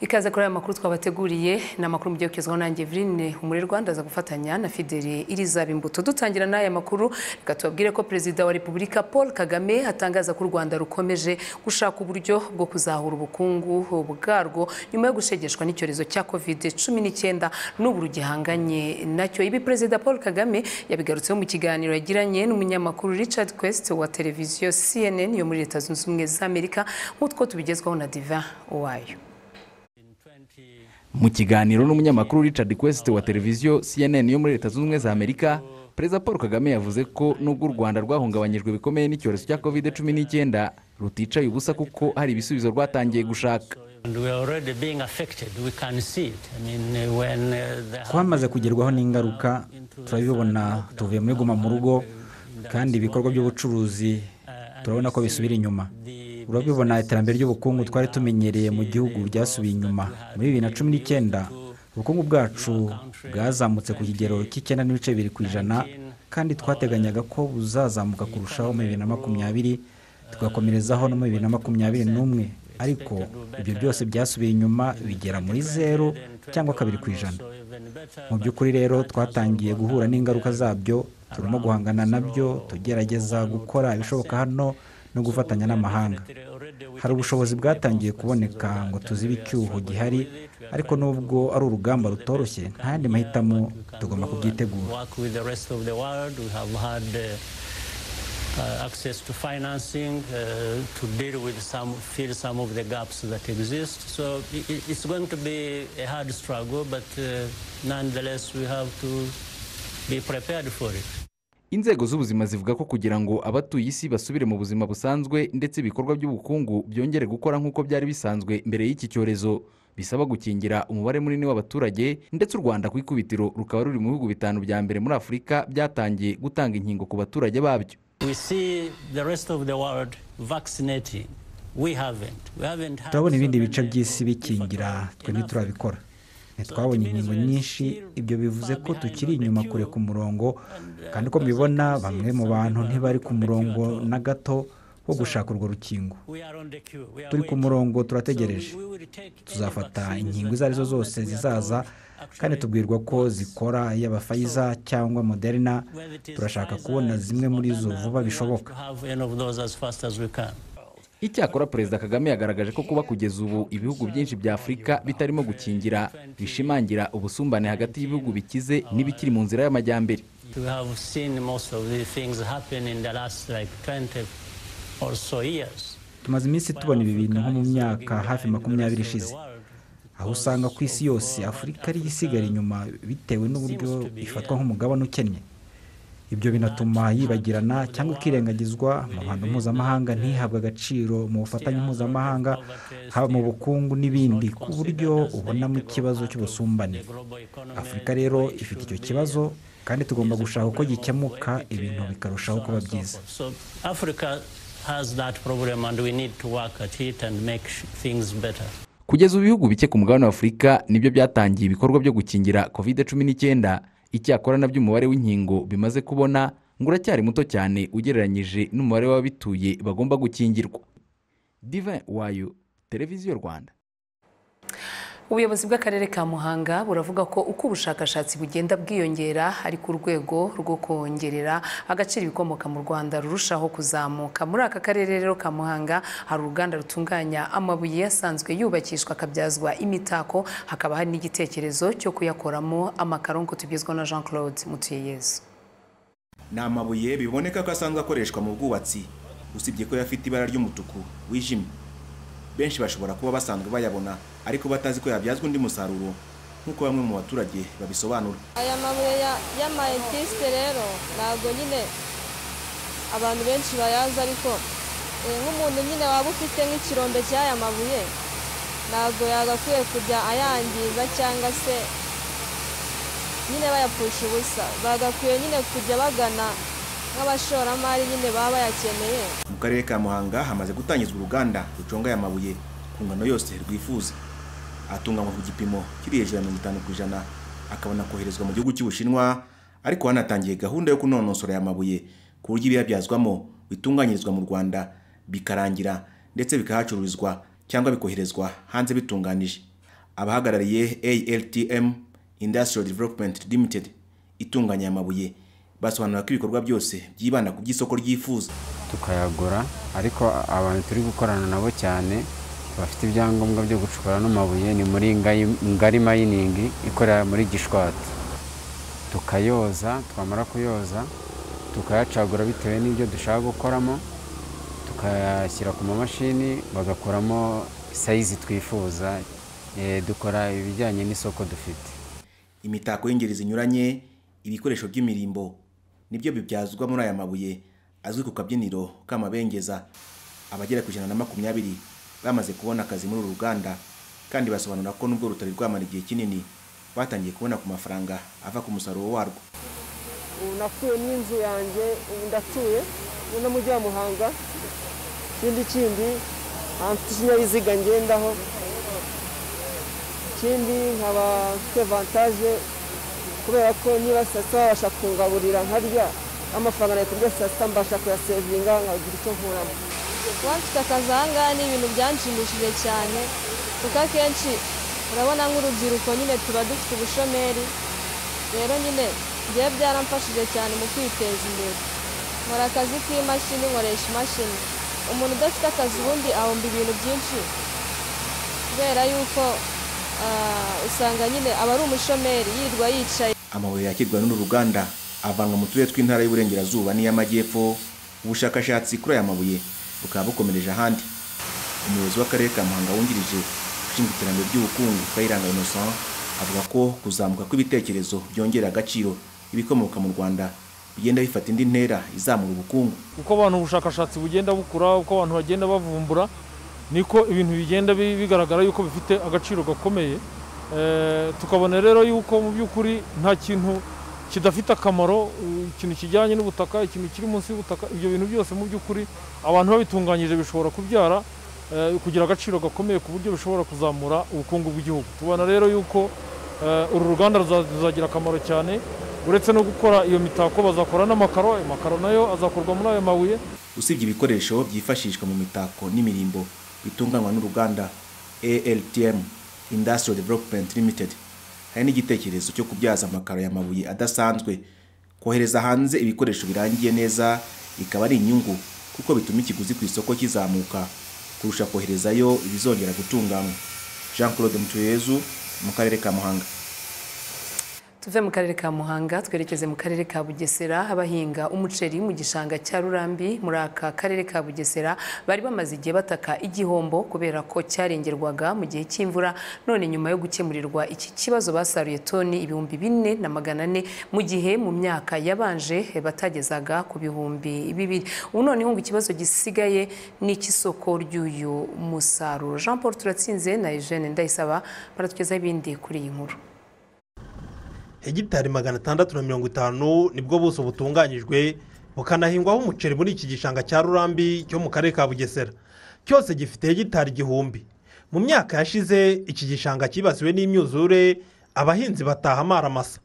ikaze kuri aya makuru twabateguriye ni amakuru mugiye kugezwaho nanjye Eveline Umurerwa ndaza gufatanya na Fideli Irizaba Imbuto dutangira n'aya makuru reka tubabwire ko perezida wa Repubulika Paul Kagame atangaza ko u Rwanda rukomeje gushaka uburyo bwo kuzahura ubukungu bwarwo nyuma yo gushegeshwa n'icyorezo cya covid cumi n'icyenda n'ubu rugihanganye na cyo. Ibi perezida Paul Kagame yabigarutseho mu kiganiro yagiranye n'umunyamakuru Richard Quest wa televiziyo CNN yo muri Leta Zunze Ubumwe za Amerika nk'utwo tubigezwaho na Divin Uwayo mu kiganiro n'umunyamakuru Richard Quest wa televiziyo CNN yo muri Leta Zunze Ubumwe za Amerika Perezida Paul Kagame yavuze ko nubwo u Rwanda rwahungabanyijwe bikomeye n'icyorezo cya covid cumi n'icyenda ruticaye ubusa kuko hari ibisubizo rwatangiye gushaka. Twamaze kugerwaho n'ingaruka turabibona tuvuye muri guma mu rugo kandi ibikorwa by'ubucuruzi turabona ko bisubira inyuma. Urabibona iterambere ry'ubukungu twari tumenyereye mu gihugu ryasubiye inyuma. Muri bibiri na cumi n'icyenda ubukungu bwacu bwazamutse ku kigero cy'icyenda n'ibice bibiri ku ijana kandi twateganyaga ko buzazamuka kurushaho muri bibiri na makumyabiri tugakomerezaho no muri bibiri na makumyabiri n'umwe. Ariko ibyo byose byasubiye inyuma bigera muri zeru cyangwa kabiri ku ijana. Mu by'ukuri rero twatangiye guhura n'ingaruka zabyo turimo guhangana na byo tugerageza gukora ibishoboka hano no gufatanya n'amahanga. Hari ubushobozi bwatangiye kuboneka ngo tuzibe icyuho gihari ariko nubwo ari urugamba rutoroshye nta yandi mahitamo tugomba kubyitegura. Be prepared for it. Inzego z'ubuzima zivuga ko kugira ngo abatuye isi basubire mu buzima busanzwe ndetse ibikorwa by'ubukungu byongere gukora nk'uko byari bisanzwe mbere y'iki cyorezo bisaba gukingira umubare munini w'abaturage ndetse u rwanda ku ikubitiro rukaba ruri mu bihugu bitanu bya mbere muri afurika byatangiye gutanga inkingo ku baturage babyo. Turabona ibindi bice by'isi bikingira twe ntiturabikora. Ntitwabonye inkingo nyinshi. Ibyo bivuze ko tukiri inyuma kure ku murongo kandi uko mbibona bamwe mu bantu ntibari ku murongo na gato wo gushaka urwo rukingo. Turi ku murongo turategereje. Tuzafata inkingo izo ari zo zose zizaza kandi tubwirwa ko zikora yaba fayiza cyangwa moderna. Turashaka kubona zimwe muri zo vuba bishoboka. Icyakora perezida kagame yagaragaje ko kuba kugeza ubu ibihugu byinshi bya afurika bitarimo gukingira bishimangira ubusumbane hagati y'ibihugu bikize n'ibikiri mu nzira y'amajyambere. Tumaze iminsi tubona ibi bintu nko mu myaka hafi makumyabiri ishize. Aho usanga ku isi yose afurika ariyo isigara inyuma bitewe n'uburyo ifatwa nk'umugabane ukennye. Ibyo binatuma yibagirana cyangwa ikirengagizwa mu ruhando mpuzamahanga ntihabwe agaciro mu bufatanye mpuzamahanga haba mu bukungu n'ibindi ku buryo ubonamo ikibazo cy'ubusumbane. Afurika rero ifite icyo kibazo kandi tugomba gushaka uko gikemuka ibintu bikarushaho kuba byiza. Kugeza ubu ibihugu bike ku mugabane wa afurika ni byo byatangiye ibikorwa byo gukingira covid cumi n'icyenda. Icyakora na byo umubare w'inkingo bimaze kubona ngo uracyari muto cyane ugereranyije n'umubare w'ababituye bagomba gukingirwa. Diva wayo televiziyo rwanda. Ubuyobozi bw'akarere ka muhanga buravuga ko uko ubushakashatsi bugenda bwiyongera ari ku rwego rwo kongerera agaciro ibikomoka mu rwanda rurushaho kuzamuka. Muri aka karere rero ka muhanga hari uruganda rutunganya amabuye asanzwe yubakishwa akabyazwa imitako hakaba hari n'igitekerezo cyo kuyakoramo amakaro nk'uko tugezwaho na jean claude mutuyeyezu ni amabuye biboneka ko asanzwe akoreshwa mu bwubatsi. Usibye ko afite ibara ry'umutuku wijimye. Benshi bashobora kuba basanzwe bayabona. Ariko batazi ko yabyazwa undi musaruro nk'uko bamwe mu baturage babisobanura. Aya mabuye y'amayetiste rero ntabwo nyine abantu benshi bayazi ariko nk'umuntu nyine waba ufite nk'ikirombe cy'aya mabuye ntabwo yagakwiye kujya ayangiza cyangwa se nyine bayapfusha ubusa. Bagakwiye nyine kujya bagana nk'abashoramari nyine baba bayakeneye. Mu karere ka muhanga hamaze gutangizwa uruganda ruconga aya mabuye ku ngano yose rwifuza. Atunganywa ku gipimo kiri hejuru ya mirongo itanu ku ijana akabona koherezwa mu gihugu cy'ubushinwa ariko hanatangiye gahunda yo kunonosora aya mabuye ku buryo ibiyabyazwamo bitunganyirizwa mu rwanda bikarangira ndetse bikahacururizwa cyangwa bikoherezwa hanze bitunganije. Abahagarariye altm industrial development limited itunganya aya mabuye basobanura ko ibikorwa byose byibanda ku by'isoko ryifuza. Tukayagura ariko abantu turi gukorana nabo cyane bafite ibyangombwa byo gucukura n'amabuye ni muri ngari mayiningi ikorera muri gishwati. Tukayoza twamara kuyoza tukayacagura bitewe n'ibyo dushaka gukoramo tukayashyira ku mamashini bagakoramo sayizi twifuza Eh, dukora ibijyanye n'isoko dufite. Imitako y'ingeri zinyuranye ibikoresho by'imirimbo ni byo bibyazwa muri aya mabuye azwi ku kabyiniro k'amabengeza abagera ku ijana na makumyabiri. Bamaze kubona akazi muri uru ruganda kandi basobanura ko nubwo rutari rwamara igihe kinini batangiye kubona ku mafaranga ava ku musaruro warwo. Ubu nakuye n'inzu yanjye ndatuye no mujyi wa muhanga ikindi kindi mfite ikinyabiziga ngendaho. Ikindi nkaba mfite vantaje kubera ko niba saa sita babasha kungaburira nkarya amafaranga leta kurya saa sita mbasha kuyasevinga nkagira icyo nkuramo. Kuba mfite akazi aha ngaha ni ibintu byanshimishije cyane. Kuko akenshi urabona nk'urubyiruko nyine tuba dufite ubushomeri. Rero nyine ngewe byaramfashije cyane mu kwiteza imbere. Nkora akazi k'imashini nkoresha imashini. Umuntu udafite akazi ubundi ahomba ibintu byinshi. Kubera yuko ah, usanga nyine aba ari umushomeri yirirwa yicaye. Amabuye yakirwa n'uru ruganda avanwa mu turere tw'intara y'uburengerazuba n'iy'amajyepfo. Ubushakashatsi kuri aya mabuye. Bukaba bukomereje ahandi. Umuyobozi w'akarere ka muhanga wungirije ushinzwe iterambere ry'ubukungu kayiranga innocent avuga ko kuzamuka kw'ibitekerezo byongera agaciro ibikomoka mu rwanda bigenda bifata indi ntera izamura ubukungu. Uko abantu ubushakashatsi bugenda bukura uko abantu bagenda bavumbura niko ibintu bigenda bi- bigaragara yuko bifite agaciro gakomeye. Eh, tukabona rero yuko mu by'ukuri nta kintu kidafite akamaro eh, ikintu kijyanye n'ubutaka ikintu kiri munsi y'ubutaka ibyo bintu byose mu by'ukuri abantu babitunganyije bishobora kubyara eh, kugira agaciro gakomeye ku buryo bishobora kuzamura ubukungu bw'igihugu. Tubona rero yuko eh, uru ruganda ruza- ruzagira akamaro cyane uretse no gukora iyo mitako bazakora n'amakaro ayo makaro na yo azakorwa muri ayo mabuye. Usibye ibikoresho byifashishwa mu mitako n'imirimbo bitunganywa n'uruganda altm industrial development limited. Hari n'igitekerezo cyo kubyaza amakaro y'amabuye adasanzwe. Kohereza hanze ibikoresho birangiye neza bikaba ari inyungu kuko bituma ikiguzi ku isoko kizamuka. Kurusha koherezayo ibizongera gutunganywa. Jean claude mutuyezu mu karere ka muhanga. Tuve mu karere ka muhanga twerekeze mu karere ka bugesera abahinga umuceri mu gishanga cya rurambi. Muri aka karere ka bugesera bari bamaze igihe bataka igihombo kubera ko cyarengerwaga mu gihe cy'imvura. None nyuma yo gukemurirwa iki kibazo basaruye toni ibihumbi bine na magana ane mu gihe mu myaka yabanje batagezaga ku bihumbi bibiri. Ubu noneho ngo ikibazo gisigaye ni icy'isoko ry'uyu musaruro. Jean paul turatsinze na eugene ndayisaba baratugezaho ibindi kuri iyi nkuru. Hegitari magana atandatu na mirongo itanu ni bwo buso butunganyijwe bukanahingwaho umuceri muri iki gishanga cya rurambi cyo mu karere ka bugesera. Cyose gifite hegitari igihumbi. Mu myaka yashize iki gishanga cyibasiwe n'imyuzure abahinzi bataha amaramasa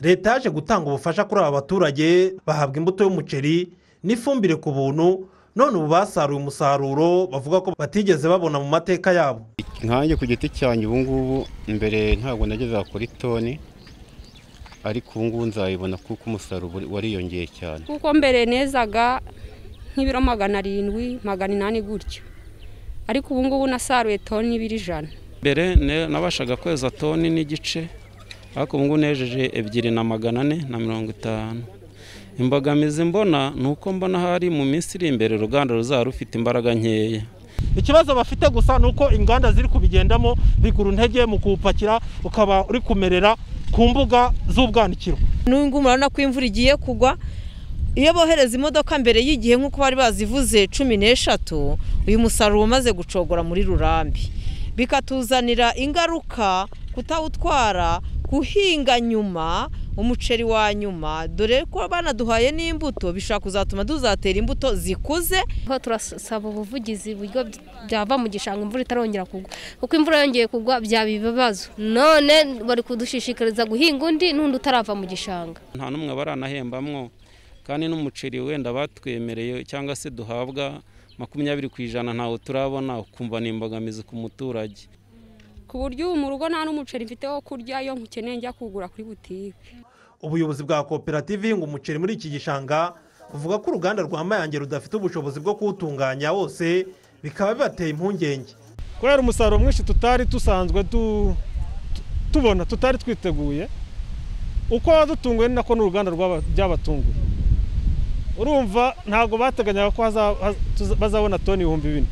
leta yaje gutanga ubufasha kuri aba baturage bahabwa imbuto y'umuceri n'ifumbire ku buntu none ubu basaruye umusaruro bavuga ko batigeze babona mu mateka yabo. Nkanjye ku giti cyanjye ubu ngubu mbere ntabwo nageza kuri toni. Ariko ubu ngubu nzayibona kuko umusaruro wariyongeye cyane. Kuko mbere nezaga nk'ibiro magana arindwi magana inani gutyo. Ariko ubu ngubu nasaruye toni n'ibiro ijana. Mbere ne- nabashaga kweza toni n'igice ariko ubu ngubu nejeje ebyiri na magana ane na mirongo itanu. Imbogamizi mbona ni uko mbona hari mu minsi iri imbere uruganda ruzaba rufite imbaraga nkeya. Ikibazo bafite gusa ni uko inganda ziri kubigendamo bigura intege mu kuwupakira ukaba uri kumerera ku mbuga z'ubwanikiro. N'ubu murabona ko imvura igiye kugwa. Iyo bohereza imodoka mbere y'igihe nk'uko bari bazivuze cumi n'eshatu uyu musaruro umaze gucogora muri rurambi. Bikatuzanira ingaruka kutawutwara guhinga nyuma umuceri wa nyuma. Dore ko banaduhaye n'imbuto bishobora kuzatuma tuzatera imbuto zikuze. Aho turasaba ubuvugizi uburyo byava mu gishanga imvura itarongera kugwa. Kuko imvura yongeye kugwa byaba ibibazo. None bari kudushishikariza guhinga undi n'undi utarava mu gishanga. Nta n'umwe baranahembamwo kandi n'umuceri wenda batwemereye cyangwa se duhabwa makumyabiri ku ijana ntawo turabona ukumva ni imbogamizi ku muturage. Ku buryo ubu mu rugo nta n'umuceri mfite wo kurya iyo nkukeneye njya kugura kuri butike ubuyobozi bwa koperative ihinga umuceri muri iki gishanga buvuga ko uruganda rwa mayange rudafite ubushobozi bwo kuwutunganya wose bikaba bibateye impungenge. Kubera umusaruro mwinshi tutari dusanzwe tu- tu- tubona tutari twiteguye uko wadutunguye ni nako n'uruganda rwaba- byabatunguye urumva ntabwo bateganyaga ko bazabona toni ibihumbi bine.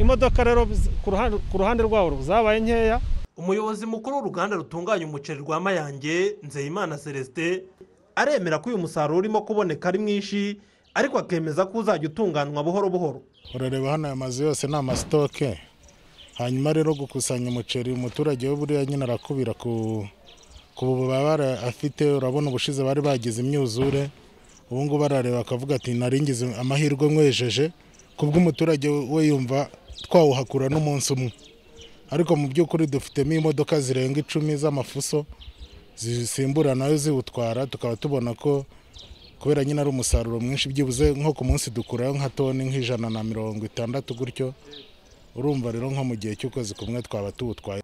Imodoka rero ku ruhande- ku rwabo zabaye nkeya. Umuyobozi mukuru w'uruganda rutunganya umuceri rwa mayange nzeyimana celestin aremera ko uyu musaruro urimo kuboneka ari mwinshi ariko akemeza ko uzajya utunganywa buhoro buhoro. Urareba hano aya mazu yose ni amasitoke hanyuma rero gukusanya umuceri umuturage we buriya nyine arakubira ku ku bubabare afite urabona ubushize bari bagize imyuzure. Ubu ngubu arareba akavuga ati naringize amahirwe nkwejeje kubwo umuturage we yumva twawuhakura n'umunsi umwe. Ariko mu by'ukuri dufitemo imodoka zirenga icumi z'amafuso zisimbura na yo ziwutwara tukaba tubona ko kubera nyine ari umusaruro mwinshi byibuze nko ku munsi dukurayo nka toni nk'ijana na mirongo itandatu gutyo urumva rero nko mu gihe cy'ukwezi kumwe twaba tuwutwaye.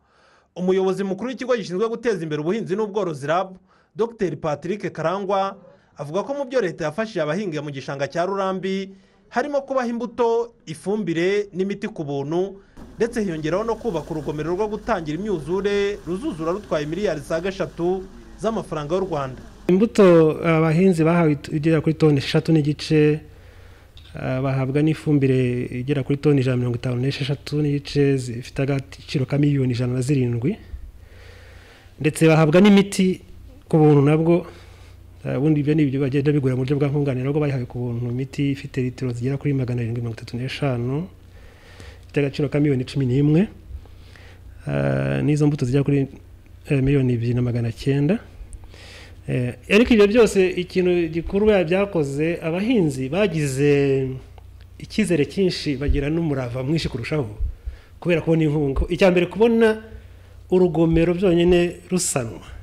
Umuyobozi mukuru w'ikigo gishinzwe guteza imbere ubuhinzi n'ubworozi rab dr. Patrick karangwa avuga ko mu byo leta yafashije abahinga mu gishanga cya rurambi harimo kubaha imbuto ifumbire n'imiti ku buntu ndetse hiyongeraho no kubaka urugomero rwo gutangira imyuzure ruzuzura rutwaye miliyari zisaga eshatu z'amafaranga y'u rwanda. Imbuto abahinzi bahawe igera kuri toni eshatu n'igice ah, bahabwa n'ifumbire igera kuri toni ijana na mirongo itanu n'esheshatu n'igice zifite agaciro ka miliyoni ijana na zirindwi. Ndetse bahabwa n'imiti ku buntu nabwo. Ubundi ibyo ni ibyo bagenda bigura mu buryo bwa nkunganire nabwo bayihawe ku buntu. Imiti ifite litiro zigera kuri magana arindwi mirongo itatu n'eshanu ifite agaciro ka miliyoni cumi n'imwe. Ah, n'izo mbuto zigera kuri eh, miliyoni ebyiri na magana cyenda. Eh, ariko ibyo byose ikintu gikuru byakoze abahinzi bagize icyizere cyinshi bagira n'umurava mwinshi kurushaho kubera kubona inkunga icya mbere kubona urugomero byonyine rusanwa.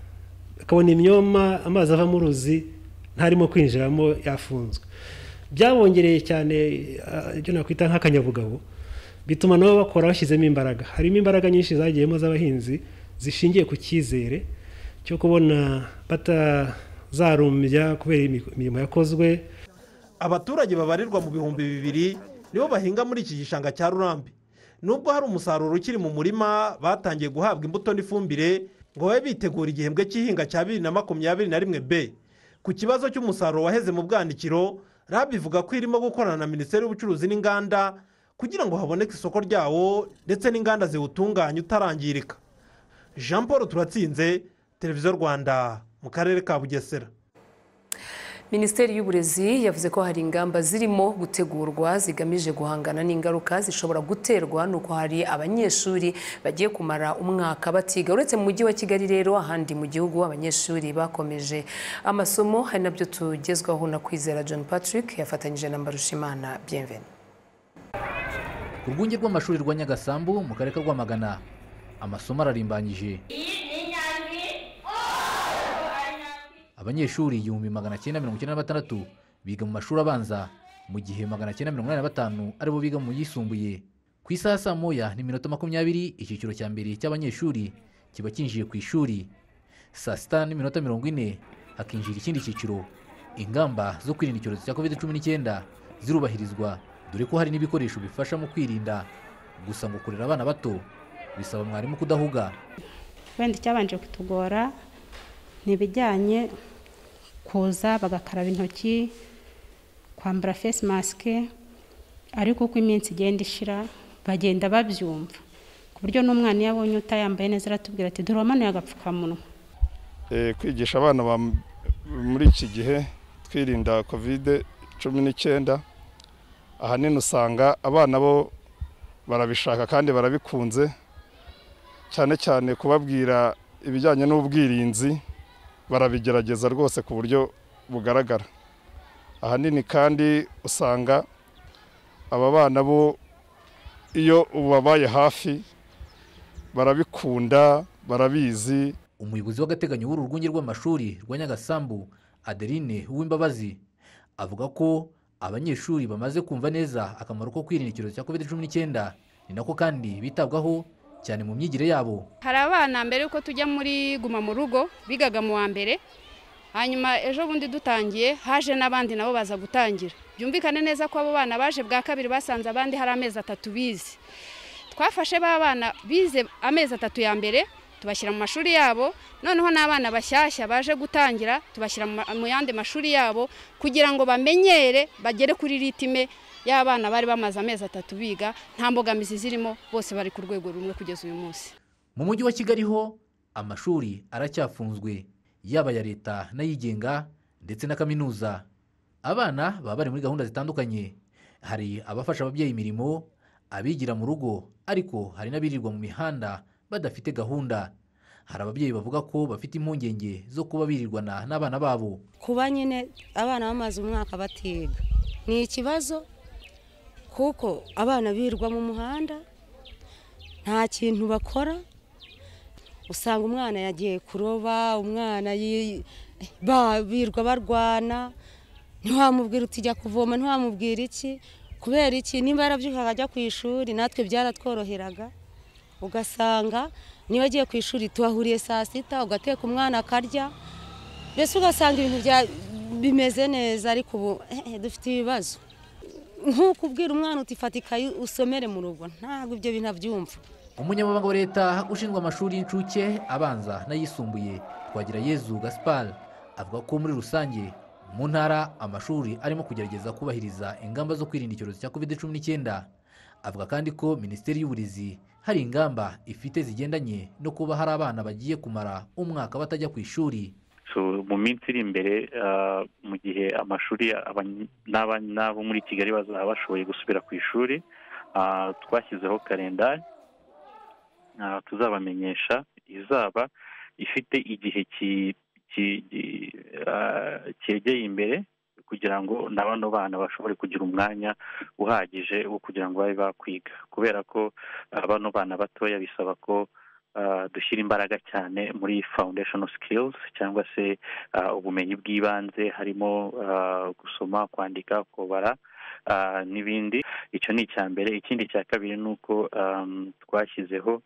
Bakabona imyoma amazi ava mu ruzi ntarimo kwinjiramo yafunzwe. Byabongereye cyane ah, ibyo nakwita nk'akanyabugabo bituma nabo bakora bashyizemo imbaraga. Harimo imbaraga nyinshi zagiyemo z'abahinzi zishingiye ku cyizere cyo kubona batazarumbya kubera imi- imirimo yakozwe. Abaturage babarirwa mu bihumbi bibiri nibo bahinga muri iki gishanga cya rurambi. Nubwo hari umusaruro ukiri mu murima batangiye guhabwa imbuto n'ifumbire ngo babe bitegura igihembwe cy'ihinga cya bibiri na makumyabiri na rimwe b. Ku kibazo cy'umusaruro waheze mu bwanikiro rab ivuga ko irimo gukorana na minisiteri y'ubucuruzi n'inganda kugira ngo haboneke isoko ryawo ndetse n'inganda ziwutunganya utarangirika. Jean paul turatsinze televiziyo rwanda mu karere ka bugesera. Minisiteri y'uburezi yavuze ko hari ingamba zirimo gutegurwa zigamije guhangana n'ingaruka zishobora guterwa n'uko hari abanyeshuri bagiye kumara umwaka batiga. Uretse mu mujyi wa kigali rero ahandi mu gihugu abanyeshuri bakomeje amasomo. Hari na byo tugezwaho na kwizera john patrick yafatanyije na mbarushimana bienvenue ku rwunge rw'amashuri rwa nyagasambu mu karere ka rwamagana. Amasomo ararimbanyije. Abanyeshuri igihumbi magana cyenda mirongo icyenda na batandatu biga mu mashuri abanza mu gihe magana cyenda mirongo inani na batanu ari bo biga mu yisumbuye. Ku isaha saa moya n'iminota makumyabiri icyiciro cya mbere cy'abanyeshuri kiba cyinjiye ku ishuri. Saa sita n'iminota mirongo ine hakinjira ikindi cyiciro. Ingamba zo kwirinda icyorezo cya covid cumi n'icyenda zirubahirizwa dore ko hari n'ibikoresho bifasha mu kwirinda. Gusa ngo kurera abana bato bisaba mwarimu kudahuga. Wenda icyabanje kutugora ni ibijyanye kuza bagakaraba intoki kwambara face mask ariko uko iminsi igenda ishira bagenda babyumva. Ku buryo n'umwana iyo abonye utayambaye neza aratubwira ati dore wamanuye agapfukamunwa. Eh, kwigisha abana ba muri iki gihe twirinda kovide cumi n'icyenda ahanini usanga abana bo barabishaka kandi barabikunze cyane cyane kubabwira ibijyanye n'ubwirinzi barabigerageza rwose ku buryo bugaragara. Ahanini kandi usanga aba bana bo iyo ubabaye hafi barabikunda barabizi. Umuyobozi w'agateganyo w'uru rwunge rw'amashuri rwa nyagasambu adeline uwimbabazi avuga ko abanyeshuri bamaze kumva neza akamaro ko kwirinda icyorezo cya covid cumi n'icyenda. Ni nako kandi bitabwaho cyane mu myigire yabo. Hari abana mbere y'uko tujya muri guma mu rugo bigaga mu wa mbere hanyuma ejo bundi dutangiye haje n'abandi nabo baza gutangira. Byumvikane neza ko abo bana baje bwa kabiri basanze abandi hari amezi atatu bize. Twafashe ba bana bize amezi atatu ya mbere tubashyira mu mashuri yabo noneho n'abana bashyashya baje gutangira tubashyira mu yandi mashuri yabo kugira ngo bamenyere bagere kuri ritime y'abana bari bamaze amezi atatu biga nta mbogamizi zirimo bose bari ku rwego rumwe kugeza uyu munsi. Mu mujyi wa kigali ho amashuri aracyafunzwe. Yaba aya leta n'ayigenga ndetse na kaminuza. Abana baba bari muri gahunda zitandukanye. Hari abafasha ababyeyi imirimo abigira mu rugo ariko hari n'abirirwa mu mihanda badafite gahunda. Hari ababyeyi bavuga ko bafite impungenge zo kuba birirwana n'abana babo. Kuba nyine abana bamaze umwaka batiga ni ikibazo kuko abana birirwa mu muhanda nta kintu bakora. Usanga umwana yagiye kuroba umwana birirwa barwana. Ntiwamubwira uti jya kuvoma ntiwamubwira iki? Kubera iki? Niba yarabyukaga ajya ku ishuri natwe byaratworoheraga. Ugasanga niba agiye ku ishuri tuhahuriye saa sita ugateka umwana akarya. Mbese ugasanga ibintu bimeze neza ariko ubu dufite ibibazo. Nk'uko ubwira umwana uti fata ikayi usomere mu rugo. Ntabwo ibyo bintu abyumva umunyamabanga wa leta ushinzwe amashuri y'incuke abanza n'ayisumbuye twagira yezu gaspar avuga ko muri rusange mu ntara amashuri arimo kugerageza kubahiriza ingamba zo kwirinda icyorezo cya covid cumi n'icyenda avuga kandi ko minisiteri y'uburezi hari ingamba ifite zigendanye no kuba hari abana bagiye kumara umwaka batajya ku ishuri. Mu minsi iri imbere mu gihe amashuri n'abo muri kigali bazaba bashoboye gusubira ku ishuri twashyizeho kalendari tuzabamenyesha izaba ifite igihe cyegeye imbere kugira ngo na bano bana bashobore kugira umwanya uhagije wo kugira ngo babe bakwiga. Kubera ko bano bana batoya bisaba ko dushyira imbaraga cyane muri foundation skills cyangwa se ubumenyi bw'ibanze harimo gusoma kwandika kubara n'ibindi. Icyo ni icya mbere. Ikindi cya kabiri ni uko twashyizeho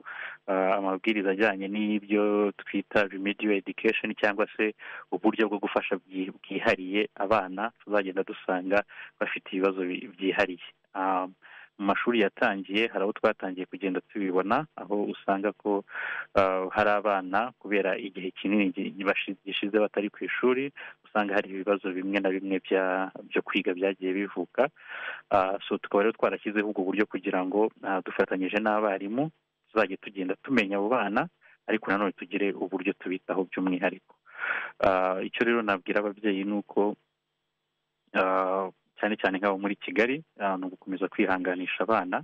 amabwiriza ajyanye n'ibyo twita remedial education cyangwa se uburyo bwo gufasha bwihariye abana tuzagenda dusanga bafite ibibazo byihariye. Mu mashuri yatangiye hari abo twatangiye kugenda tubibona aho usanga ko hari abana kubera igihe kinini gishize batari ku ishuri usanga hari ibibazo bimwe na bimwe byo kwiga byagiye bivuka. So tukaba rero twarashyizeho ubwo buryo kugira ngo dufatanyije n'abarimu tuzajya tugenda tumenya abo bana ariko nanone tugire uburyo tubitaho by'umwihariko. Icyo rero nabwira ababyeyi ni uko cyane cyane nk'abo muri kigali ni ugukomeza kwihanganisha abana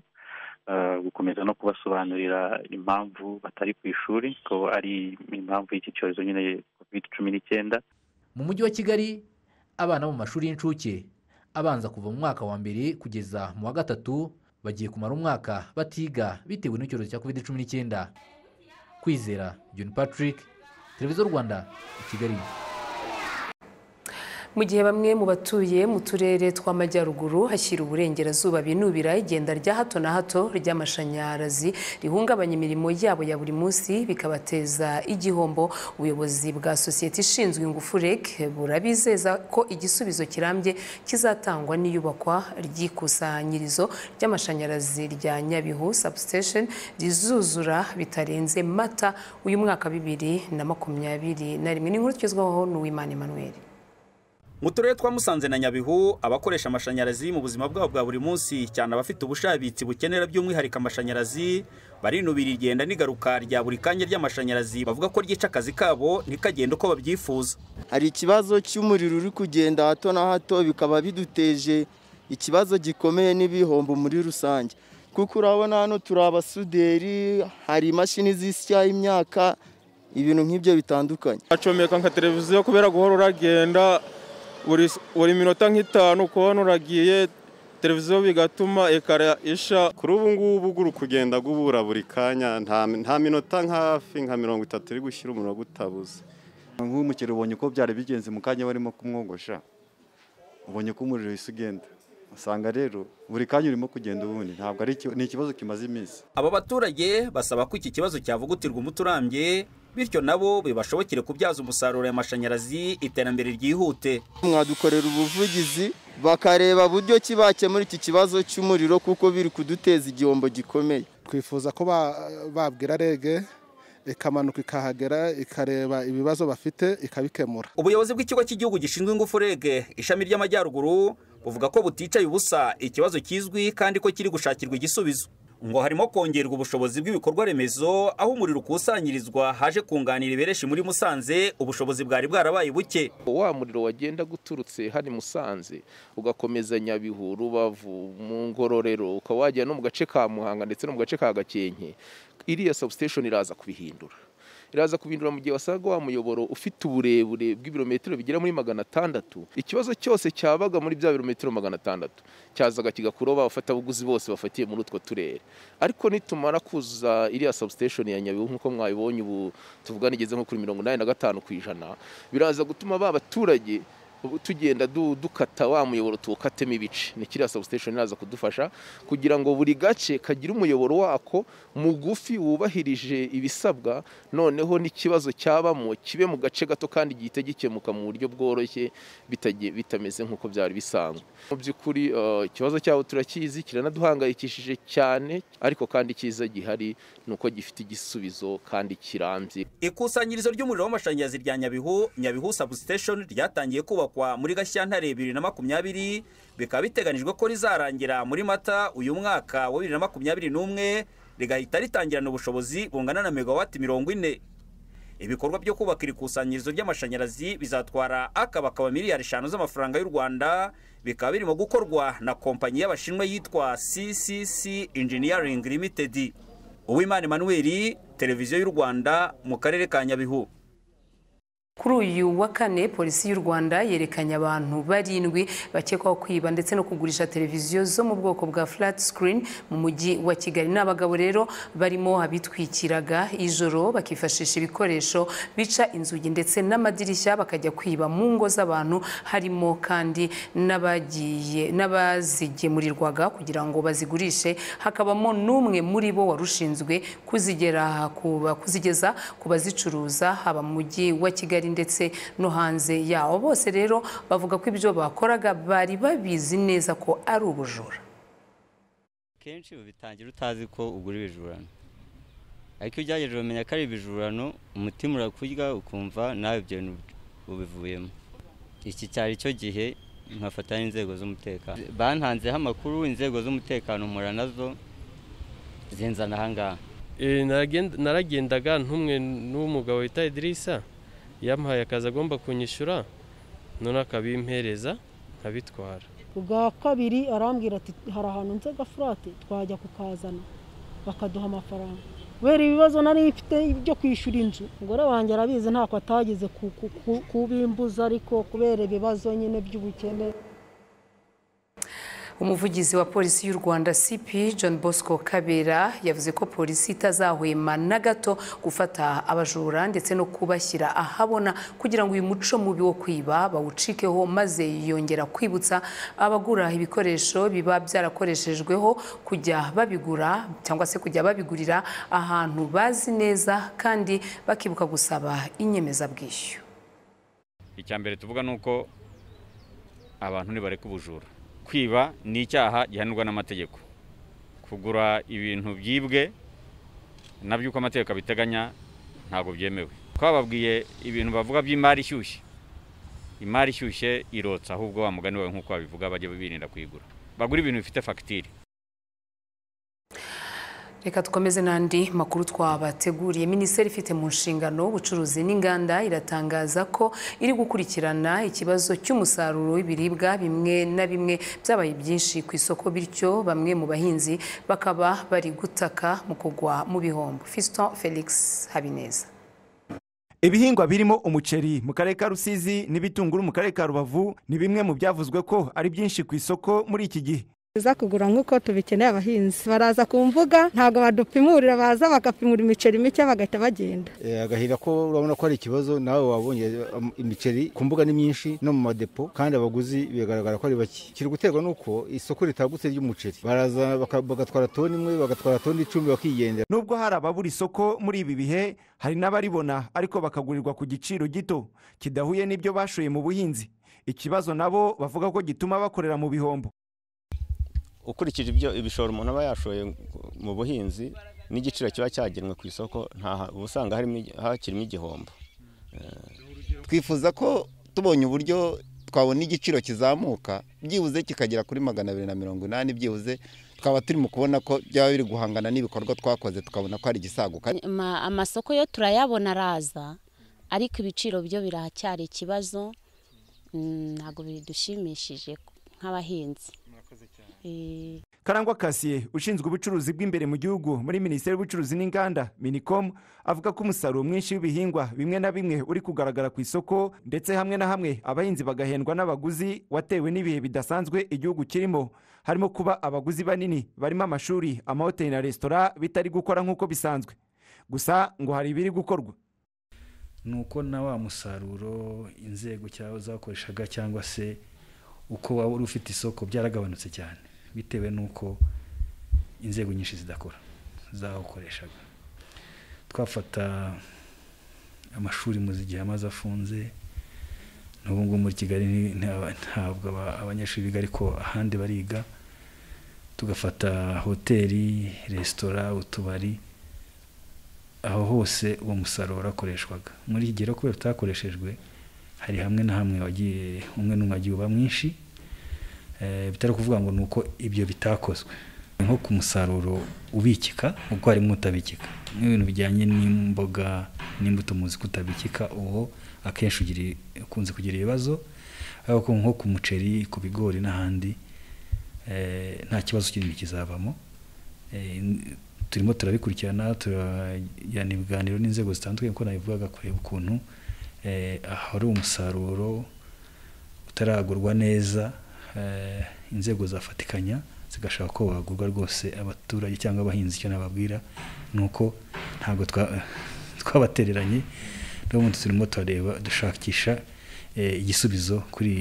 gukomeza no kubasobanurira impamvu batari ku ishuri ko ari impamvu y'iki cyorezo nyine covid cumi n'icyenda. Mu mujyi wa kigali abana bo mu mashuri y'incuke abanza kuva mu mwaka wa mbere kugeza mu wa gatatu bagiye kumara umwaka batiga bitewe n'icyorezo cya covid cumi n'icyenda. Kwizera john patrick televiziyo rwanda i kigali. Mu gihe bamwe mu batuye mu turere tw'amajyaruguru hashyira uburengerazuba binubira igenda rya hato na hato ry'amashanyarazi rihungabanya imirimo yabo ya buri munsi bikabateza igihombo. Ubuyobozi bwa sosiyete ishinzwe ingufu reg burabizeza ko igisubizo kirambye kizatangwa n'iyubakwa ry'ikusanyirizo ry'amashanyarazi rya nyabihu substation rizuzura bitarenze mata uyu mwaka bibiri na makumyabiri na rimwe. N'inkuru tugezwaho n'uwimana emmanuel. Mu turere twa musanze na nyabihu abakoresha amashanyarazi mu buzima bwabo bwa buri munsi cyane abafite ubushabitsi bukenera by'umwihariko amashanyarazi barinubira igenda n'igaruka rya buri kanya ry'amashanyarazi bavuga ko ryica akazi kabo ntikagende uko babyifuza. Hari ikibazo cy'umuriro uri kugenda hato na hato bikaba biduteje ikibazo gikomeye n'ibihombo muri rusange. Kuko urabona hano turi abasuderi hari imashini zisya imyaka ibintu nk'ibyo bitandukanye. Acomeka nka televiziyo kubera guhora uragenda buri minota nk'itanu kubona uragiye televiziyo bigatuma ekara isha. Kuri ubu ngubu uri kugenda gubura buri kanya nta minota nka hafi nka mirongo itatu iri gushyira umuriro gutabuze nk'umukiriya ubonye uko byari bigenze mu kanya barimo kumwogosha. Ubonye ko umuriro uhise ugenda. Usanga rero buri kanya urimo kugenda ubundi ntabwo ari ni ikibazo kimaze iminsi. Aba baturage basaba ko iki kibazo cyavugutirwa umuti urambye bityo nabo bibashobokere kubyaza umusaruro amashanyarazi iterambere ryihute. Mwadukorera ubuvugizi bakareba buryo ki bakemura iki kibazo cy'umuriro kuko biri kuduteza igihombo gikomeye. Twifuza ko ba- babwira rege ikamanuka ikahagera ikareba ibibazo bafite ikabikemura. Ubuyobozi bw'ikigo cy'igihugu gishinzwe ingufu reg ishami ry'amajyaruguru buvuga ko buticaye ubusa ikibazo kizwi kandi ko kiri gushakirwa igisubizo. Ngo harimo kongerwa ubushobozi bw'ibikorwa remezo aho umuriro ukusanyirizwa haje kunganira ibereshi muri musanze ubushobozi bwari bwarabaye buke. Wa muriro wagenda guturutse hano i musanze ugakomeza nyabihu rubavu mu ngororero ukaba wagera no mu gace ka muhanga ndetse no mu gace ka gakenke iriya substation iraza kubihindura. Iraza kubihindura mu gihe wasaga wa muyoboro ufite uburebure bw'ibirometero bigera muri magana atandatu. Ikibazo cyose cyabaga muri bya birometero magana atandatu. Cyazaga kigakuraho abafatabuguzi bose bafatiye muri utwo turere. Ariko nitumara kuza iriya substation ya nyabihu nk'uko mwabibonye ubu tuvugana igeze nko kuri mirongo inani na gatanu ku ijana biraza gutuma ba baturage tugenda du- dukata wa muyoboro tuwukatemo ibice. Ni kiriya substation iraza kudufasha kugira ngo buri gace kagire umuyoboro wako mugufi wubahirije ibisabwa noneho n'ikibazo cyabamo kibe mu gace gato kandi gihite gikemuka mu buryo bworoshye bitameze nk'uko byari bisanzwe. Mu by'ukuri eh, ikibazo cyabo turakizi kiranaduhangayikishije cyane ariko kandi icyiza gihari ni uko gifite igisubizo kandi kirambye. Ikusanyirizo ry'umuriro w'amashanyarazi rya nyabihu nyabihu substation ryatangiye kubakwa. Muri gashyantare bibiri na makumyabiri bikaba biteganijwe ko rizarangira muri mata uyu mwaka wa bibiri na makumyabiri n'umwe rigahita ritangirana ubushobozi bungana na megawati mirongo ine. Ibikorwa byo kubaka iri kusanyirizo ry'amashanyarazi bizatwara akabakaba miliyari eshanu z'amafaranga y'u rwanda bikaba birimo gukorwa na kompanyi y'abashinwa yitwa ccc engineering limited. Uwimana emmanuel televiziyo y'u rwanda mu karere ka nyabihu. Kuri uyu wa kane polisi y'u Rwanda yerekanye abantu barindwi bakekwaho kwiba ndetse no kugurisha televiziyo zo mu bwoko bwa flat screen mu mujyi wa Kigali. N'abagabo rero barimo abitwikiraga ijoro bakifashisha ibikoresho bica inzugi ndetse n'amadirishya bakajya kwiba mu ngo z'abantu harimo kandi n'abagiye n'abazigemurirwaga kugira ngo bazigurishe. Hakabamo n'umwe muri bo warushinzwe kuzigera kuba kuzigeza ku bazicuruza haba mu mujyi wa Kigali ndetse no hanze yawo bose rero bavuga ko ibyo bakoraga bari babizi neza ko ari ubujura. Kenshi ubitangira utazi ko ugura ibijurano. Ariko iyo ugerageje umenya ko ari ibijurano umutima urakurya ukumva nawe ibyo bintu ubivuyemo. Iki cyari cyo gihe nkafata n'inzego z'umutekano. Bantanzeho amakuru inzego z'umutekano mpura na zo zinzana ahangaha. Eh, naragenda- naragendaga ntumwe n'umugabo wita Idirisa yampaye akazi agomba kunyishyura none akabimpereza nkabitwara. Ubwa kabiri arambwira ati hari ahantu nze gafurate twajya kukazana. Bakaduha amafaranga. Kubera ibibazo nari mfite byo kwishyura inzu umugore wanjye arabizi ntako ku- kubimbuza ariko kubera ibibazo nyine by'ubukene umuvugizi wa polisi y'u Rwanda CP John Bosco Kabera yavuze ko polisi itazahwema na gato gufata abajura ndetse no kubashyira ahabona kugira ngo uyu muco mubi wo kwiba bawucikeho maze yongera kwibutsa abagura ibikoresho biba byarakoreshejweho kujya babigura cyangwa se kujya babigurira ahantu bazi neza kandi bakibuka gusaba inyemezabwishyu. Icya mbere tuvuga ni uko abantu nibareka ubujura. Kwiba ni icyaha gihanirwa n'amategeko. Kugura ibintu byibwe na byo uko amategeko abiteganya ntabwo byemewe. Twababwiye ibintu bavuga by'imari ishyushye. Imari ishyushye irotsa ahubwo wa mugani wawe nk'uko babivuga bajya birinda kuyigura. Bagura ibintu bifite fagitire Reka dukomeze n'andi makuru twabateguriye. Minisiteri ifite mu nshingano ubucuruzi n'inganda iratangaza ko iri gukurikirana ikibazo cy'umusaruro w'ibiribwa bimwe na bimwe. Byabaye byinshi ku isoko bityo bamwe mu bahinzi bakaba bari gutaka mu kugwa mu bihombo. Fiston Felix Habineza. Ibihingwa birimo umuceri mu karere ka rusizi n'ibitunguru mu karere ka rubavu ni bimwe mu byavuzwe ko ari byinshi ku isoko muri iki gihe. Tuza kugura nk'uko tubikeneye abahinzi. Baraza ku mbuga ntabwo badupimurira baza bagapimura imiceri mike bagahita bagenda. Agahira ko urabona ko hari ikibazo nawe wabonye um, imiceri ku mbuga ni myinshi no mu madepo kandi abaguzi bigaragara ko ari bake. Kiri guterwa n'uko isoko ritagutse ry'umuceri. Baraza bagatwara toni imwe bagatwara toni icumi bakigendera. Nubwo hari ababura isoko muri ibi bihe hari n'abaribona ariko bakagurirwa ku giciro gito. Kidahuye n'ibyo bashoye mu buhinzi. Ikibazo nabo bavuga ko gituma bakorera mu bihombo. Ukurikije ibyo ibishoro umuntu aba yashoye mu buhinzi n'igiciro kiba cyagenwe ku isoko uba usanga hakirimo igihombo. Twifuza ko tubonye uburyo twabona igiciro kizamuka byibuze kikagera kuri magana abiri na mirongo inani byibuze twaba turi mu kubona ko byaba biri guhangana n'ibikorwa twakoze tukabona ko hari igisaguka. Ma- amasoko yo turayabona araza ariko ibiciro byo biracyari ikibazo Mm, ntabwo bidushimishije nk'abahinzi. Eh, karangwa kasiye ushinzwe ubucuruzi bw'imbere mu gihugu muri minisiteri y'ubucuruzi n'inganda minicom avuga ko umusaruro mwinshi w'ibihingwa bimwe na bimwe uri kugaragara ku isoko ndetse hamwe na hamwe abahinzi bagahendwa n'abaguzi watewe n'ibihe bidasanzwe igihugu kirimo. Harimo kuba abaguzi banini barimo amashuri amahoteli na resitora bitari gukora nk'uko bisanzwe. Gusa ngo hari ibiri gukorwa. Ni uko na wa musaruro inzego cyangwa zakoreshaga cyangwa se uko waba uri ufite isoko byaragabanutse cyane bitewe n'uko inzego nyinshi zidakora zawukoreshaga twafata amashuri mu gihe amaze afunze n'ubu ngubu muri kigali ntabwo aba- abanyeshuri biga ariko ahandi bariga. Tugafata hoteli resitora utubari aho hose uwo musaruro warakoreshwaga muri iki gihe kubera utakoreshejwe hari hamwe na hamwe wagiye umwe n'umwe wagiye uba mwinshi Eh, bitari kuvuga ngo ni uko ibyo bitakozwe. Nko ku musaruro ubikika kuko harimo utabikika. Nk'ibintu bijyanye n'imboga n'imbuto muzi ko utabikika uwo akenshi ukunze kugira ibibazo. Ariko nko ku muceri ku bigori n'ahandi eh, nta kibazo kinini kizavamo. Eh, turimo turabikurikirana turajyana ibiganiro n'inzego zitandukanye kuko nabivugaga kureba ukuntu ahari umusaruro utaragurwa neza eh, inzego zafatikanya zigashaka ko wagurwa rwose abaturage cyangwa abahinzi icyo nababwira ni uko ntabwo twa- twabatereranye n'ubundi turimo turareba dushakisha eh, igisubizo kuri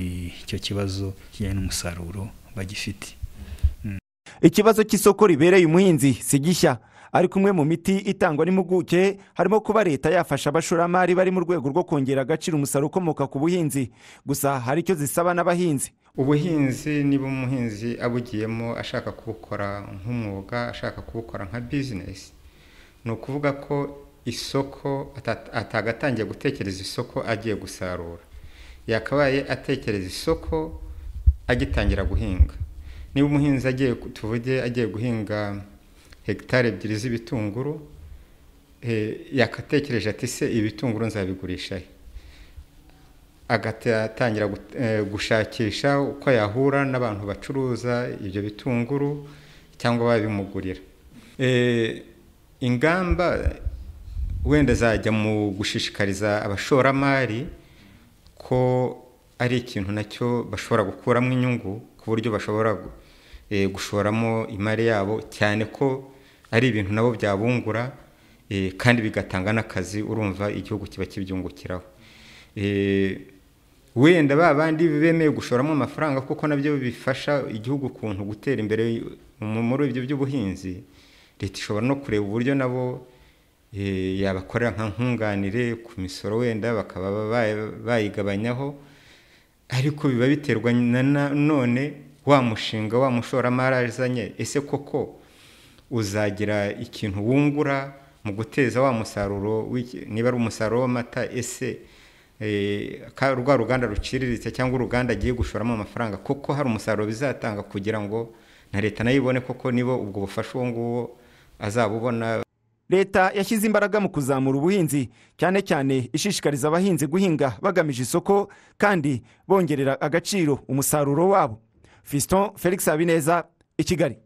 icyo kibazo kijyanye n'umusaruro bagifite. Ikibazo cy'isoko ribereye umuhinzi si gishya. Ariko umwe mu miti itangwa n'impuguke harimo kuba leta yafasha abashoramari bari mu rwego rwo kongera agaciro umusaruro ukomoka ku buhinzi. Gusa hari icyo zisaba n'abahinzi. Ubuhinzi niba umuhinzi abugiyemo ashaka kubukora nk'umwuga ashaka kubukora nka bizinesi ni ukuvuga ko isoko ata- atagatangiye gutekereza isoko agiye gusarura. Yakabaye atekereza isoko agitangira guhinga. Niba umuhinzi agiye tuvuge agiye guhinga hegitari ebyiri z'ibitunguru yakatekereje ati se ibitunguru nzabigurisha he agatangira eh, gushakisha uko yahura n'abantu bacuruza ibyo bitunguru cyangwa babimugurira. Eh, ingamba wenda zajya mu gushishikariza abashoramari ko ari ikintu na cyo bashobora gukuramo inyungu ku buryo bashobora eh, gushoramo imari yabo cyane ko ari ibintu nabo byabungura eh, kandi bigatanga n'akazi urumva igihugu kiba kibyungukiraho. Eh, wenda ba bandi bemeye gushoramo amafaranga kuko na byo bifasha igihugu ukuntu gutera imbere mu- muri ibyo by'ubuhinzi leta ishobora no kureba uburyo nabo eh, yabakorera nka nkunganire ku misoro wenda bakaba ba- bayigabanyaho ariko biba biterwa na- none wa mushinga wa mushoramari azanye. Ese koko uzagira ikintu wungura mu guteza wa musaruro niba ari umusaruro w'amata ese eh, rwa ruganda ruciriritse cyangwa uruganda agiye gushoramo amafaranga koko hari umusaruro bizatanga kugira ngo na leta na yo ibone koko niba ubwo bufasha uwo nguwo azabubona leta yashyize imbaraga mu kuzamura ubuhinzi cyane cyane ishishikariza abahinzi guhinga bagamije isoko kandi bongerera agaciro umusaruro wabo. Fiston felix habineza i kigali.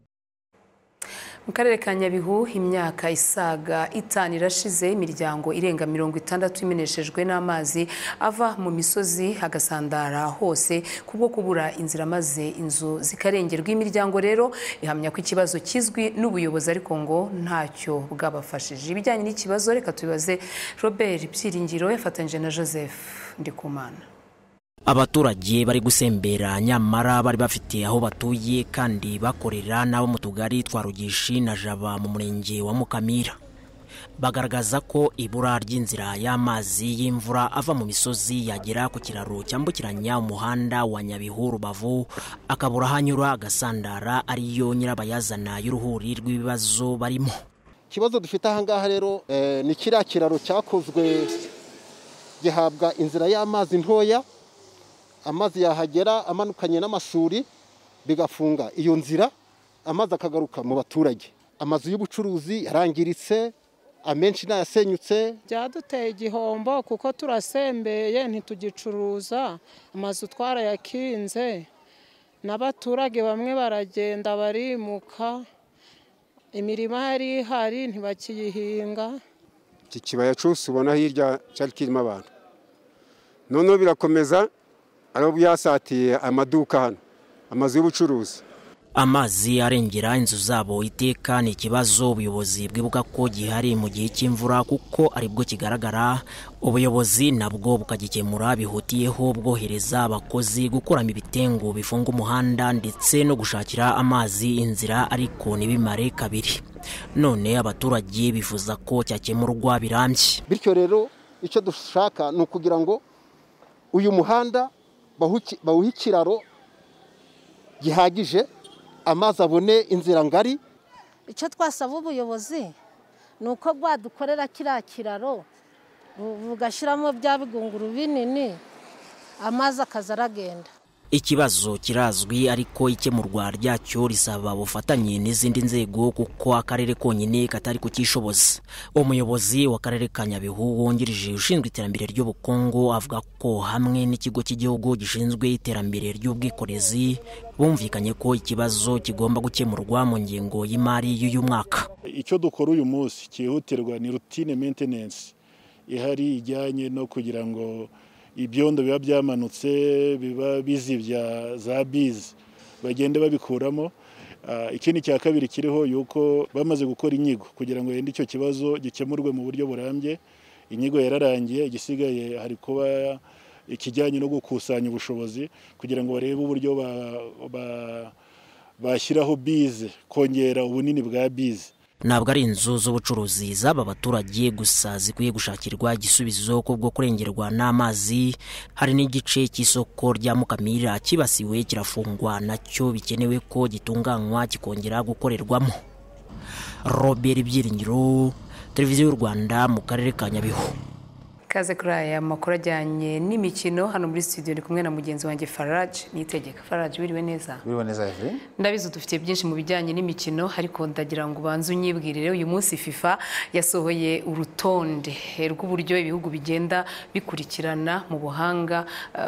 Mu karere ka nyabihu imyaka isaga itanu irashize imiryango irenga mirongo itandatu imeneshejwe n'amazi ava mu misozi agasandara hose kubwo kubura inzira maze inzu zikarengerwa. Imiryango rero ihamya ko ikibazo kizwi n'ubuyobozi ariko ngo ntacyo bwabafashije. Ibijyanye n'ikibazo reka tubibaze robert byiringiro yafatanyije na joseph ndikumana. Abaturage bari gusembera nyamara bari bafite aho batuye kandi bakorera n'abo mu tugari twa rugishi na jaba mu murenge wa mukamira. Bagaragaza ko ibura ry'inzira y'amazi y'imvura ava mu misozi yagera ku kiraro cyambukiranya umuhanda wa nyabihu rubavu akabura aho anyura agasandara ariyo nyirabayazana y'uruhuri rw'ibibazo barimo. Ikibazo dufite ahangaha rero ni kiriya kiraro cyakozwe gihabwa inzira y'amazi ntoya. Amazi yahagera amanukanye n'amasuri bigafunga. Iyo nzira amazi akagaruka mu baturage. Amazu y'ubucuruzi yarangiritse amenshi nayasenyutse. Byaduteye igihombo kuko turasembeye ntitugicuruza. Amazu twarayakinze. N'abaturage bamwe baragenda barimuka. Imirima yari ihari ntibakiyihinga. Iki kibaya cyose ubona hirya cyari kirimo abantu. Noneho birakomeza ariho byasatiye amaduka hano. Amazu y'ubucuruzi. Amazi arengera inzu zabo iteka ni ikibazo ubuyobozi bwibuka ko gihari mu gihe cy'imvura kuko ari bwo kigaragara. Ubuyobozi nabwo bukagikemura bihutiyeho bwohereza abakozi gukuramo ibitengu bifunga umuhanda ndetse no gushakira amazi inzira ariko ntibimare kabiri. None abaturage bifuza ko cyakemurwa birambye. Bityo rero icyo dushaka ni ukugira ngo uyu muhanda bawuhe ikiraro gihagije amazi abone inzira ngari. Icyo twasaba ubuyobozi ni uko bwadukorera kiriya kiraro bugashyiramo bya bigunguru binini amazi akaza aragenda. Ikibazo kirazwi ariko ikemurwa ryacyo risaba ubufatanye n'izindi nzego kuko akarere konyine katari kucyishoboza umuyobozi w'akarere ka nyabihu wungirije ushinzwe iterambere ry'ubukungu avuga ko hamwe n'ikigo cy'igihugu gishinzwe iterambere ry'ubwikorezi bumvikanye ko ikibazo kigomba gukemurwa mu ngengo y'imari y'uyu mwaka. Icyo dukora uyu munsi cyihutirwa ni rutine maintenance ihari ijyanye no kugira ngo ibyondo biba byamanutse biba bizibya za bizi bagende babikuramo. Ikindi cya kabiri kiriho yuko bamaze gukora inyigo kugira ngo yende icyo kibazo gikemurwe mu buryo burambye. Inyigo yararangiye igisigaye hari kuba ikijyanye no gukusanya ubushobozi kugira ngo barebe uburyo bashyiraho bize kongera ubunini bwa bize ntabwo ari inzu z'ubucuruzi z'aba baturage gusa zikwiye gushakirwa igisubizo kubwo kurengerwa n'amazi. Hari n'igice cy'isoko rya mukamira kibasiwe kirafungwa na cyo bikenewe ko gitunganywa kikongera gukorerwamo. Robert byiringiro televiziyo y'u rwanda mu karere ka nyabihu. Kaze kuri aya makuru ajyanye n'imikino hano muri studio ndi kumwe na mugenzi wanjye Farage nitegeka. Farage wiriwe neza? Wiriwe neza Evelyn? Ndabizi dufite byinshi mu bijyanye n'imikino ariko ndagira ngo ubanze unyibwirire. Uyu munsi FIFA yasohoye urutonde rw'uburyo ibihugu bigenda bikurikirana mu buhanga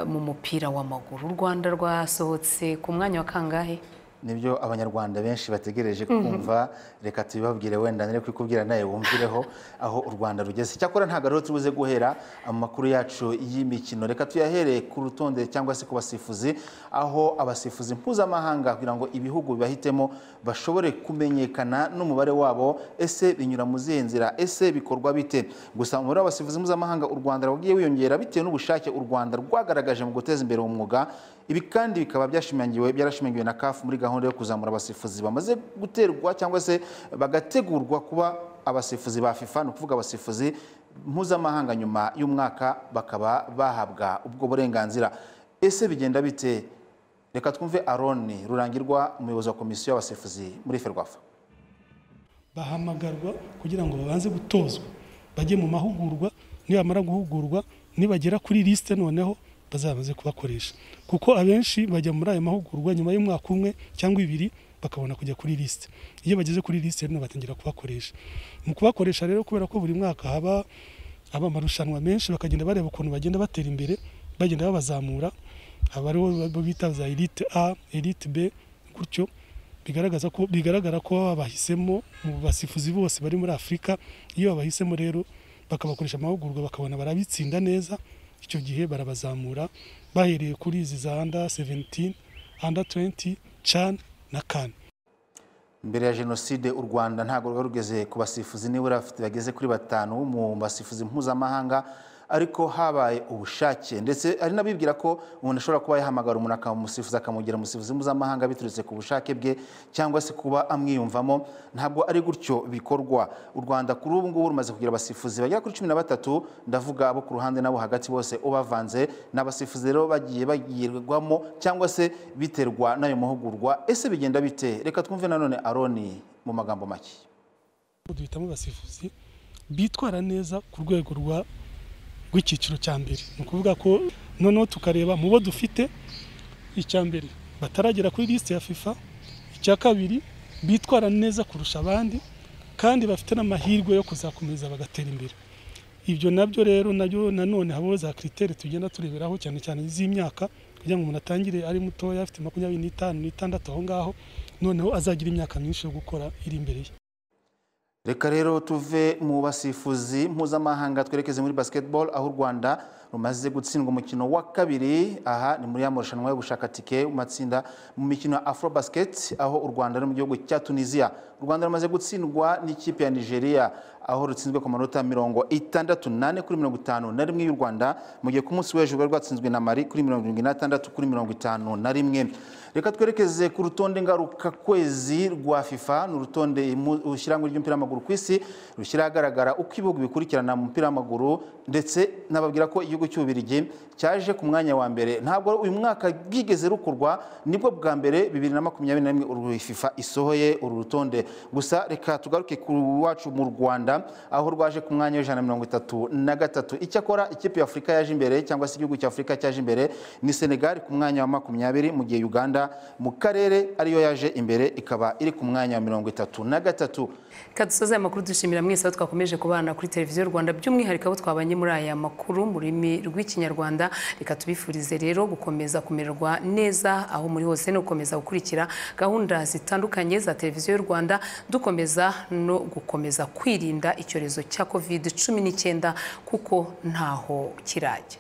mu mupira w'amaguru. U Rwanda rwasohotse ku mwanya wa kangahe? Ni byo abanyarwanda benshi bategereje kumva. Reka tubibabwire wenda nari kwikubwira nawe wumvireho aho u rwanda rugeze. Cyakora ntabwo rero tubuze guhera mu makuru yacu y'imikino. Reka tuyahere ku rutonde cyangwa se ku basifuzi aho abasifuzi mpuzamahanga kugira ngo ibihugu bibahitemo bashobore kumenyekana n'umubare wabo. Ese binyura mu zihe nzira? Ese bikorwa bite? Gusa umubare w'abasifuzi mpuzamahanga u rwanda wagiye wiyongera bitewe n'ubushake u rwanda rwagaragaje mu guteza imbere umwuga ibi kandi bikaba byashimangiwe byarashimangiwe na kafu muri gahunda yo kuzamura abasifuzi bamaze guterwa cyangwa se bagategurwa kuba abasifuzi ba fifa ni ukuvuga abasifuzi mpuzamahanga nyuma y'umwaka bakaba bahabwa ubwo burenganzira. Ese bigenda bite? Reka twumve aroni rurangirwa umuyobozi wa komisiyo y'abasifuzi muri ferwafa bahamagarwa kugira ngo babanze gutozwa bajye mu mahugurwa nibamara guhugurwa nibagera kuri lisite noneho bazabaze kubakoresha. Kuko abenshi bajya muri ayo mahugurwa nyuma y'umwaka umwe cyangwa ibiri bakabona kujya kuri lisite iyo bageze kuri lisite rero batangira kubakoresha. Mu kubakoresha rero kubera ko buri mwaka haba haba amarushanwa menshi bakagenda bareba ukuntu bagenda batera imbere bagenda babazamura. Haba hariho bita za elite a elite b gutyo bigaragaza ko bigaragara ko baba bahisemo mu basifuzi bose bari muri afurika iyo babahisemo rero bakabakoresha amahugurwa bakabona barabitsinda neza icyo gihe barabazamura bahereye kuri izi za anda 17 anda 20 can na kan mbere ya jenoside u rwanda ntabwo rwari rugeze ku basifuzi nibura bageze kuri batanu mu basifuzi mpuzamahanga ariko habaye ubushake. Ndetse ari nabibwira ko umuntu ashobora kuba yahamagara umuntu akamusifuza akamugira umusifuzi mpuzamahanga biturutse ku bushake bwe cyangwa se kuba amwiyumvamo. Ntabwo ari gutyo bikorwa. U rwanda kuri ubu ngubu rumaze kugira abasifuzi bagera kuri cumi na batatu. Ndavuga abo ku ruhande nabo hagati bose ubavanze. Ni abasifuzi rero bagiye bagirwamo cyangwa se biterwa n'ayo mahugurwa. Ese bigenda bite? Reka twumve nanone aroni mu magambo make. Duhitamo abasifuzi bitwara neza ku rwego rwa rw'icyiciro cya mbere. Ni ukuvuga ko noneho tukareba mu bo dufite icya mbere bataragera kuri lisite ya fifa icya kabiri bitwara neza kurusha abandi kandi bafite n'amahirwe yo kuzakomeza bagatera imbere. Ibyo na byo rero na byo nanone habaho za kiriteri tugenda tureberaho cyane cyane iz'imyaka kugira ngo umuntu atangire ari mutoya afite makumyabiri n'itanu n'itandatu aho ngaho noneho azagira imyaka myinshi yo gukora iri imbere ye. Reka rero tuve mu basifuzi mpuzamahanga twerekeze muri basketball aho u rwanda rumaze gutsindwa umukino wa kabiri aha ni muri ya marushanwa yo gushaka tike mu matsinda mu mikino ya afro basket aho u rwanda ruri mu gihugu cya tunisia. U rwanda rumaze gutsindwa n'ikipe ya nigeria aho rutsinzwe ku manota mirongo itandatu nane kuri mirongo itanu na rimwe y'u rwanda mu gihe ku munsi w'ejo rwari rwatsinzwe na mari kuri mirongo irindwi n'atandatu kuri mirongo itanu na rimwe. Reka twerekeze ku rutonde ngaruka kwezi rwa fifa ni urutonde ishyirahamwe ry'umupira w'amaguru ku isi rushyira ahagaragara uko ibihugu bikurikirana mu mupira w'amaguru ndetse nababwira ko igihugu cy'ububirigi cyaje ku mwanya wa mbere ntabwo uyu mwaka bwigeze rukorwa ni bwo bwa mbere bibiri na makumyabiri na rimwe fifa isohoye uru rutonde. Gusa reka tugaruke ku wacu mu rwanda aho rwaje ku mwanya w'ijana na mirongo itatu na gatatu. Icyakora ikipe ya afurika yaje imbere cyangwa se igihugu cya afurika cyaje imbere ni senegal ku mwanya wa makumyabiri mu gihe uganda mu karere ariyo yaje imbere ikaba iri ku mwanya wa mirongo itatu na gatatu. Kadusoza aya makuru dushimira mwese aho twakomeje kubana kuri televiziyo rwanda. By'umwihariko abo twabanye muri aya makuru mu rurimi rw'ikinyarwanda reka tubifurize rero gukomeza kumererwa neza aho muri hose no gukomeza gukurikira gahunda zitandukanye za televiziyo y'u rwanda dukomeza no gukomeza kwirinda icyorezo cya covid cumi n'icyenda kuko ntaho kirajya.